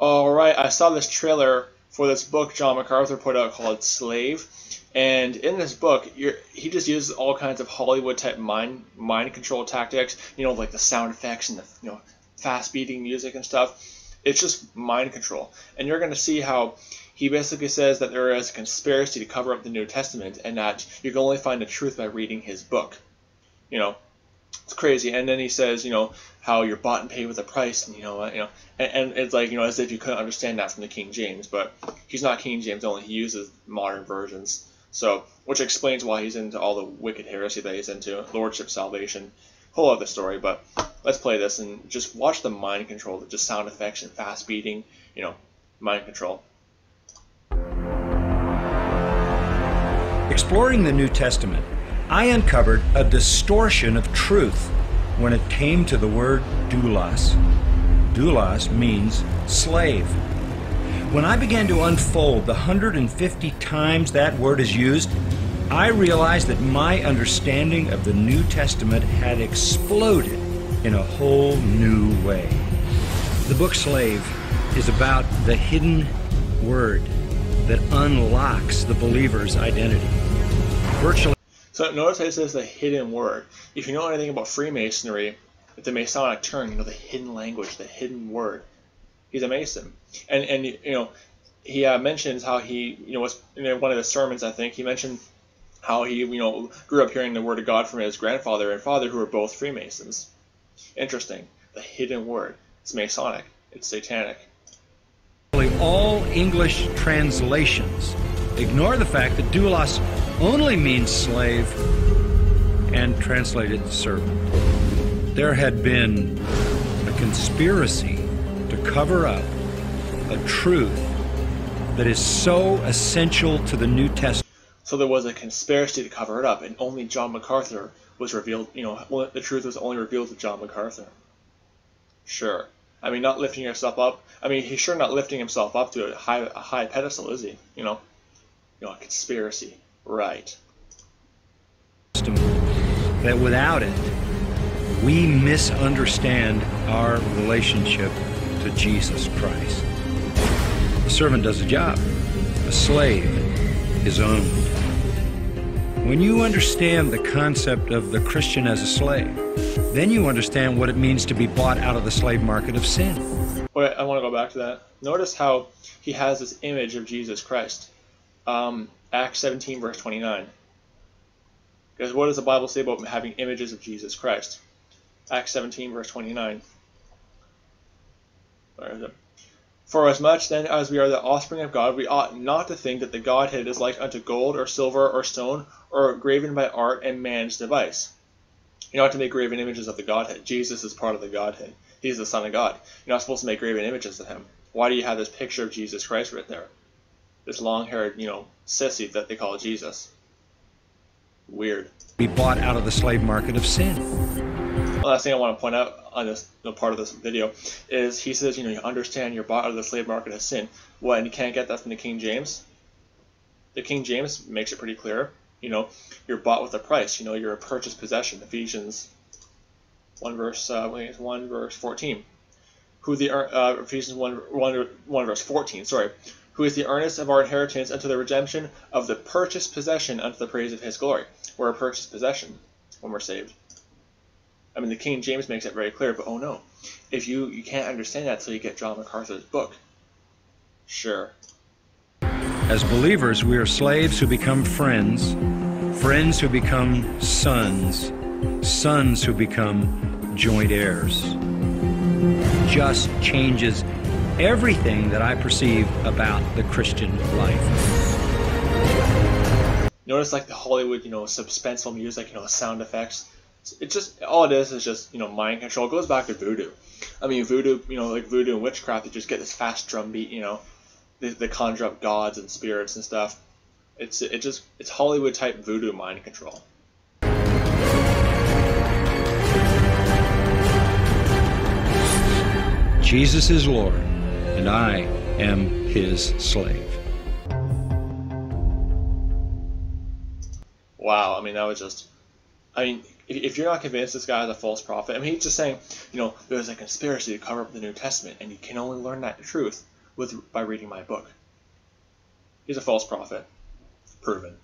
I saw this trailer for this book John MacArthur put out called Slave, and in this book, he just uses all kinds of Hollywood type mind mind control tactics. You know, like the sound effects and the you know fast beating music and stuff. It's just mind control, and you're going to see how he basically says that there is a conspiracy to cover up the New Testament, and that you can only find the truth by reading his book. You know, it's crazy. And then he says, you know, how you're bought and paid with a price, and you know, uh, you know, and, and, it's like you know, as if you couldn't understand that from the King James, but he's not King James only. He uses modern versions, so which explains why he's into all the wicked heresy that he's into, lordship salvation, whole other story. But let's play this and just watch the mind control, the just sound effects and fast beating, you know, mind control. Exploring the New Testament I uncovered a distortion of truth when it came to the word doulos. Doulos means slave. When I began to unfold the 150 times that word is used, I realized that my understanding of the New Testament had exploded in a whole new way. The book Slave is about the hidden word that unlocks the believer's identity. Virtually so notice how it says the hidden word. If you know anything about Freemasonry, the Masonic term, you know the hidden language, the hidden word. He's a Mason, and and you know he uh, mentions how he you know was in one of the sermons I think he mentioned how he you know grew up hearing the word of God from his grandfather and father who were both Freemasons. Interesting. The hidden word. It's Masonic. It's satanic. All English translations ignore the fact that doulos only means slave and translated servant. There had been a conspiracy to cover up a truth that is so essential to the New Testament. So there was a conspiracy to cover it up, and only John MacArthur was revealed. You know, the truth was only revealed to John MacArthur. Sure. I mean, not lifting yourself up. I mean, he's sure not lifting himself up to a high, a high pedestal, is he? You know, you know, a conspiracy. Right. That without it, we misunderstand our relationship to Jesus Christ. A servant does a job, a slave is owned. When you understand the concept of the Christian as a slave, then you understand what it means to be bought out of the slave market of sin. Wait, I want to go back to that. Notice how he has this image of Jesus Christ. Um, Acts 17, verse 29. Because what does the Bible say about having images of Jesus Christ? Acts 17, verse 29. Where is it? For as much then as we are the offspring of God, we ought not to think that the Godhead is like unto gold or silver or stone, or graven by art and man's device. You're not to make graven images of the Godhead. Jesus is part of the Godhead. He's the Son of God. You're not supposed to make graven images of him. Why do you have this picture of Jesus Christ right there? This long-haired, you know, sissy that they call Jesus. Weird. Be bought out of the slave market of sin. The last thing I want to point out on this part of this video is he says, you know, you understand you're bought out of the slave market of sin. What, and you can't get that from the King James? The King James makes it pretty clear. You know, you're bought with a price. You know, you're a purchased possession. Ephesians 1 verse, uh, 1 verse 14. Who the, uh, Ephesians 1, 1, 1 verse 14, sorry who is the earnest of our inheritance unto the redemption of the purchased possession unto the praise of his glory. We're a purchased possession when we're saved. I mean, the King James makes it very clear, but oh no, if you you can't understand that until you get John MacArthur's book. Sure. As believers, we are slaves who become friends, friends who become sons, sons who become joint heirs. Just changes everything that I perceive about the Christian life. Notice like the Hollywood, you know, suspenseful music, you know, sound effects. It's just all it is is just you know mind control. It goes back to voodoo. I mean voodoo, you know, like voodoo and witchcraft, you just get this fast drum beat, you know, they, they conjure up gods and spirits and stuff. It's it just it's Hollywood type voodoo mind control. Jesus is Lord and I am his slave. Wow, I mean, that was just. I mean, if you're not convinced this guy is a false prophet, I mean, he's just saying, you know, there's a conspiracy to cover up the New Testament, and you can only learn that truth with by reading my book. He's a false prophet, proven.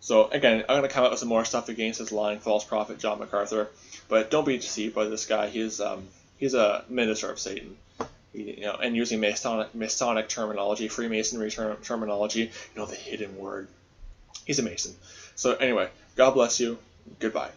So again, I'm gonna come out with some more stuff against this lying false prophet John MacArthur, but don't be deceived by this guy. He's um, he's a minister of Satan. You know, and using Masonic, Masonic terminology, Freemasonry term, terminology, you know, the hidden word. He's a Mason. So anyway, God bless you. Goodbye.